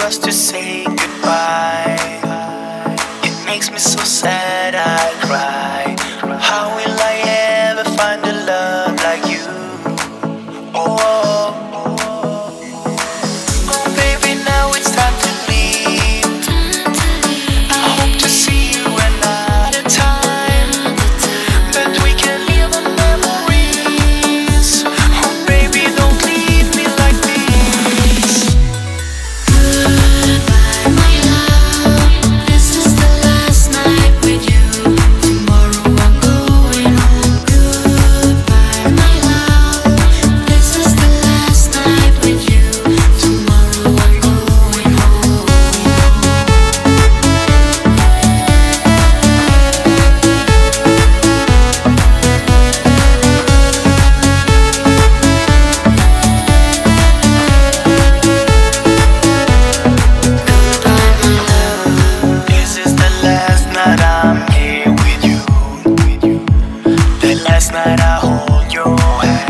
us to say goodbye. It makes me so sad. night I hold your hand.